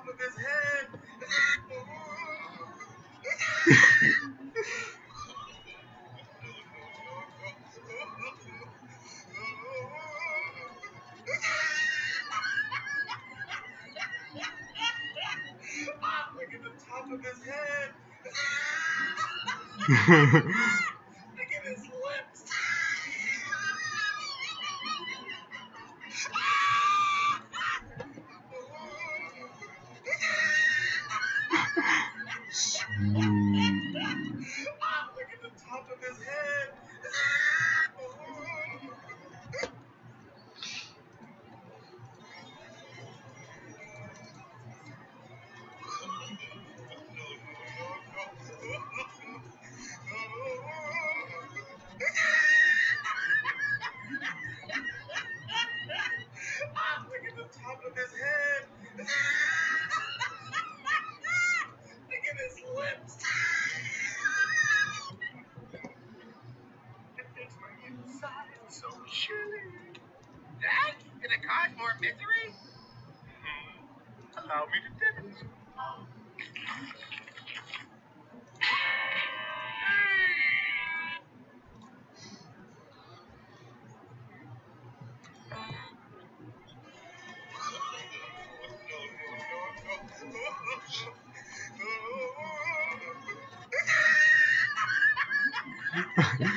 top of his head. Look at the top of his head. my inside so chilly. That gonna cause more misery? Allow me to demonstrate. Ah,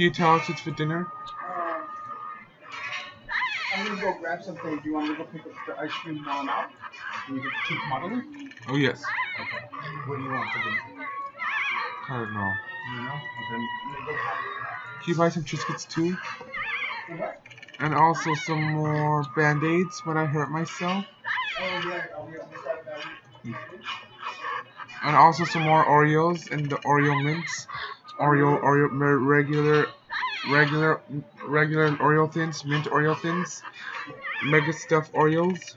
Can you tell us what's for dinner? Uh, I'm gonna go grab something. Do you want me to go pick up the ice cream while I'm out? Can you get two tomato? Oh yes. Okay. What do you want for dinner? I don't know. You know? Okay. I'm gonna go have Can you buy some Triscuits too? What? And also some more band-aids when I hurt myself. Oh yeah. I'll be on this side of that. And also some more Oreos and the Oreo mints. Oreo, Oreo, regular, regular, regular Oreo thins, mint Oreo thins, mega stuff Oreos.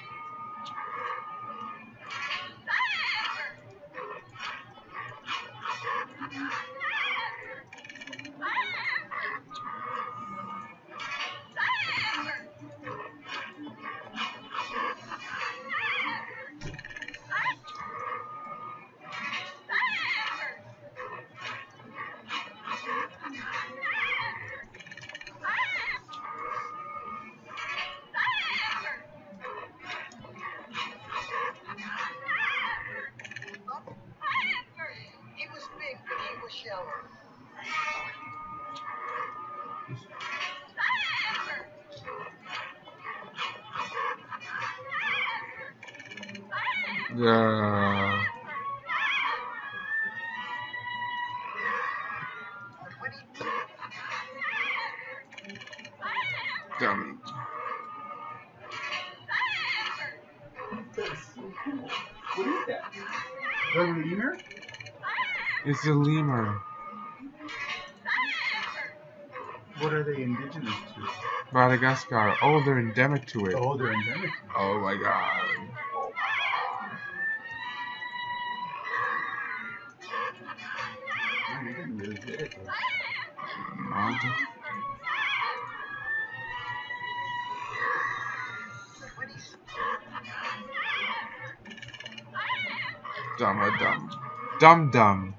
Yeah. When. That's so cool. What is that? The lemur? It's a lemur. What are they indigenous to? Madagascar. Oh, they're endemic to it. Oh, they're endemic. Oh my god. Not. when he Dumb a dumb.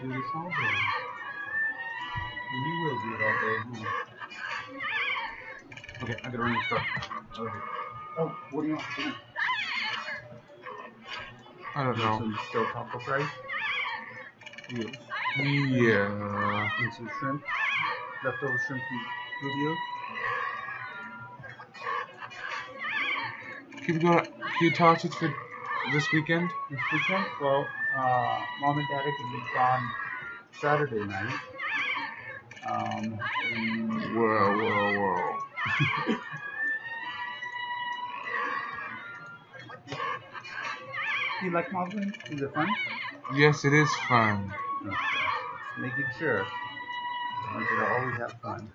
Do this all day. And you will do it all day. Okay, I gotta run the store. Okay. Oh, what do you want for dinner? I don't know. Some still taco fries? Yes. Yeah. And some shrimp. Leftover shrimp from Rubio's. Can you go? Can you tell for this weekend? This weekend? Well, uh, mom and dad are gonna be gone Saturday night. Um, Whoa, whoa, whoa. do you like modeling? Is it fun? Yes, it is fun. Okay. Just making sure. I want you to always have fun.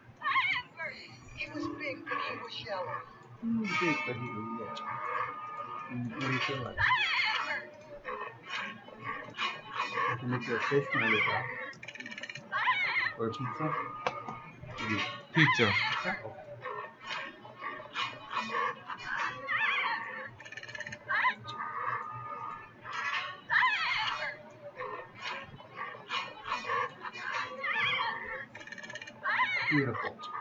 He was big, but he was shallow. He was big, but he was yeah. And what do you feel like? I can make you a fish when I get back. Or pizza. You- Pizza. Beautiful.